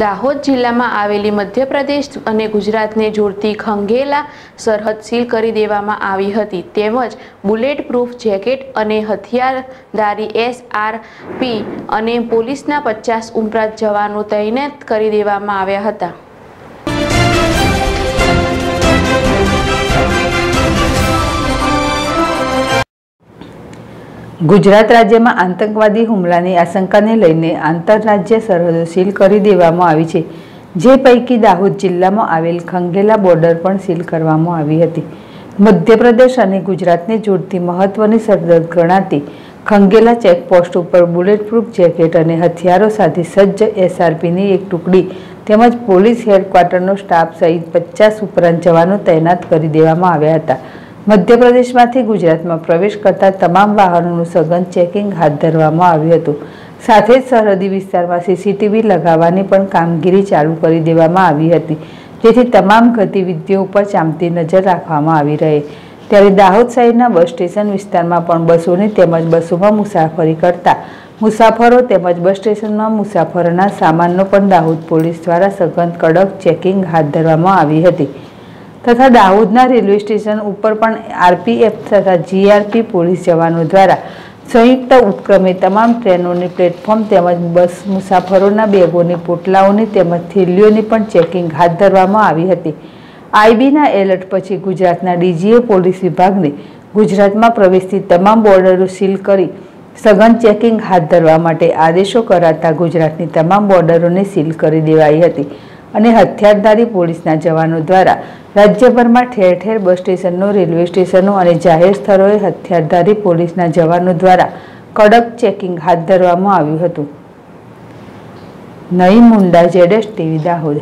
દાહોદ જિલ્લામાં આવેલી મધ્યપ્રદેશ અને ગુજરાતને જોડતી ખંગેલા સરહદ સીલ કરી દેવામાં આવી હતી. તેમજ બુલેટ પ્રૂફ જેકેટ અને હથિયારધારી એસઆરપી અને પોલીસના પચાસ ઉપરાંત જવાનો તૈનાત કરી દેવામાં આવ્યા હતા. ગુજરાત રાજ્યમાં આતંકવાદી હુમલાની આશંકાને લઈને આંતરરાજ્ય સરહદો સીલ કરી દેવામાં આવી છે. જે પૈકી દાહોદ જિલ્લામાં આવેલ ખંગેલા બોર્ડર પણ સીલ કરવામાં આવી હતી. મધ્યપ્રદેશ અને ગુજરાતને જોડતી મહત્વની સરહદ ગણાતી ખંગેલા ચેકપોસ્ટ ઉપર બુલેટપ્રૂફ જેકેટ અને હથિયારો સાથે સજ્જ એસઆરપીની એક ટુકડી તેમજ પોલીસ હેડક્વાર્ટરનો સ્ટાફ સહિત પચાસ ઉપરાંત જવાનો તૈનાત કરી દેવામાં આવ્યા હતા. મધ્યપ્રદેશમાંથી ગુજરાતમાં પ્રવેશ કરતા તમામ વાહનોનું સઘન ચેકિંગ હાથ ધરવામાં આવ્યું હતું. સાથે જ સરહદી વિસ્તારમાં સીસીટીવી લગાવવાની પણ કામગીરી ચાલુ કરી દેવામાં આવી હતી. જેથી તમામ ગતિવિધિઓ ઉપર ચાંપતી નજર રાખવામાં આવી રહે. ત્યારે દાહોદ શહેરના બસ સ્ટેશન વિસ્તારમાં પણ બસોની તેમજ બસોમાં મુસાફરી કરતા મુસાફરો તેમજ બસ સ્ટેશનમાં મુસાફરોના સામાનનો પણ દાહોદ પોલીસ દ્વારા સઘન કડક ચેકિંગ હાથ ધરવામાં આવી હતી. તથા દાહોદના રેલવે સ્ટેશન ઉપર પણ આરપીએફ તથા જીઆરપી પોલીસ જવાનો દ્વારા સંયુક્ત ઉપક્રમે તમામ ટ્રેનોની પ્લેટફોર્મ તેમજ બસ મુસાફરોના બેગોની પોટલાઓની તેમજ થેલીઓની પણ ચેકિંગ હાથ ધરવામાં આવી હતી. આઈબીના એલર્ટ પછી ગુજરાતના ડીજીએ પોલીસ વિભાગને ગુજરાતમાં પ્રવેશતી તમામ બોર્ડરો સીલ કરી સઘન ચેકિંગ હાથ ધરવા માટે આદેશો કરાતા ગુજરાતની તમામ બોર્ડરોને સીલ કરી દેવાઈ હતી. અને હથિયારધારી પોલીસના જવાનો દ્વારા રાજ્યભરમાં ઠેર ઠેર બસ સ્ટેશનો રેલવે સ્ટેશનો અને જાહેર સ્થળોએ હથિયારધારી પોલીસના જવાનો દ્વારા કડક ચેકિંગ હાથ ધરવામાં આવ્યું હતું. નઈ મુંડા, જેડેશ, ટીવી દાહોદ.